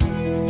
you.